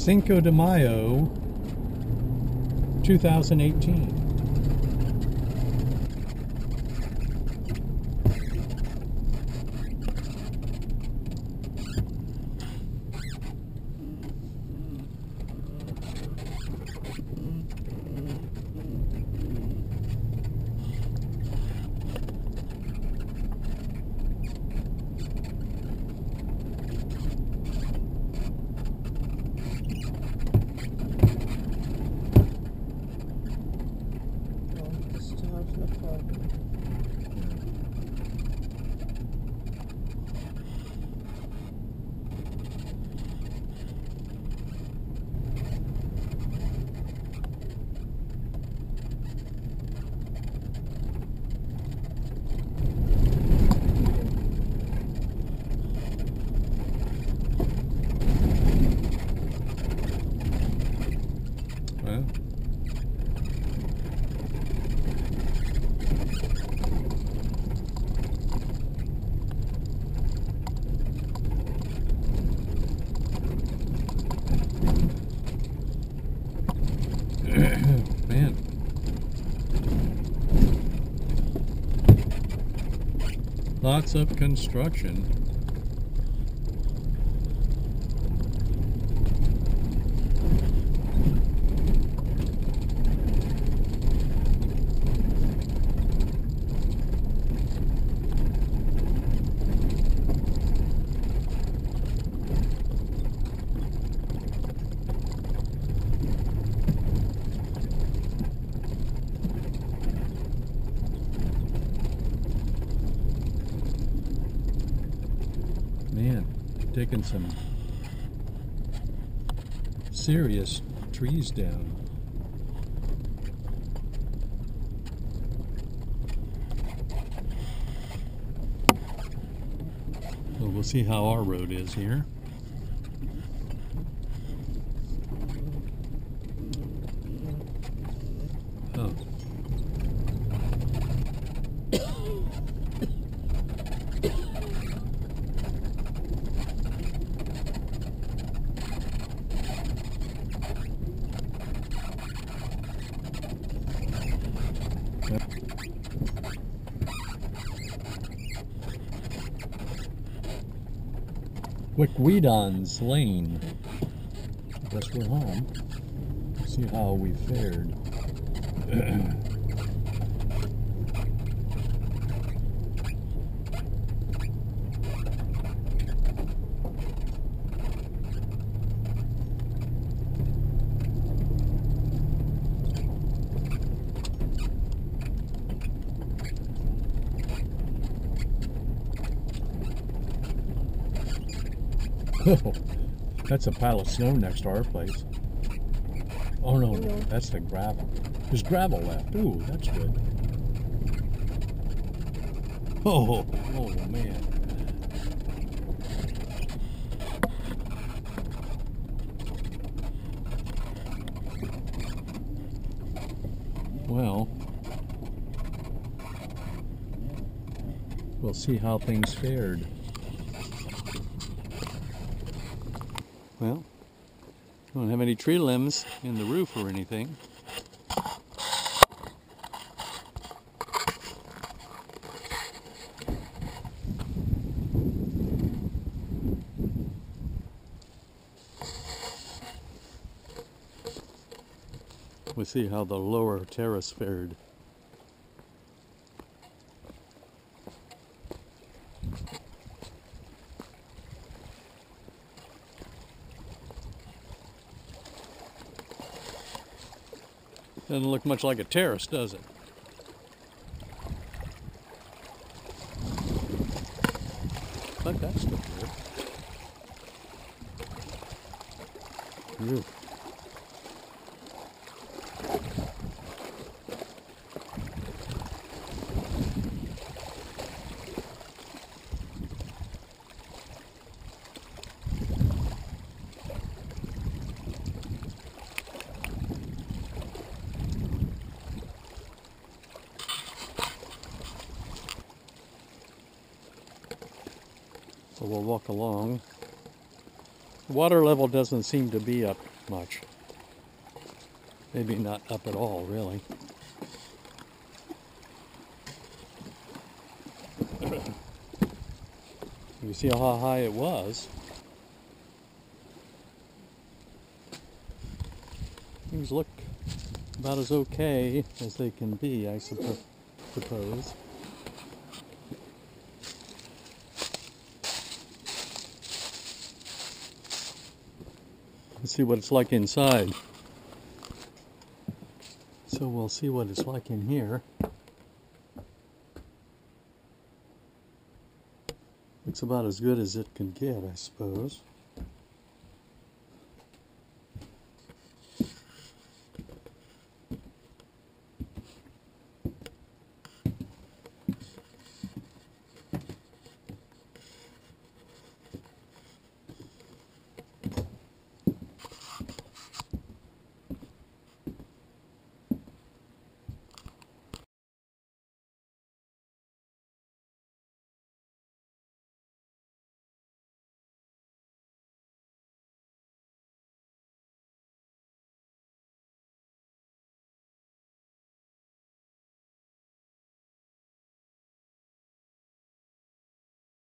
Cinco de Mayo 2018. Oh, still have no problem. Well, man. Lots of construction. Man, taking some serious trees down. We'll see how our road is here. Oh. Yep. Wickwedons Lane. Guess we're home. See how we fared. That's a pile of snow next to our place. Oh no, no, No. that's the gravel. There's gravel left. Ooh, that's good. Oh, oh man. Well, we'll see how things fared. Well, don't have any tree limbs in the roof or anything. We'll see how the lower terrace fared. Doesn't look much like a terrace, does it? But that's still good. Phew. So we'll walk along The water level doesn't seem to be up much. Maybe not up at all, really. you see how high it was. Things look about as okay as they can be, I suppo- suppose. See what it's like inside. So we'll see what it's like in here. Looks about as good as it can get, I suppose.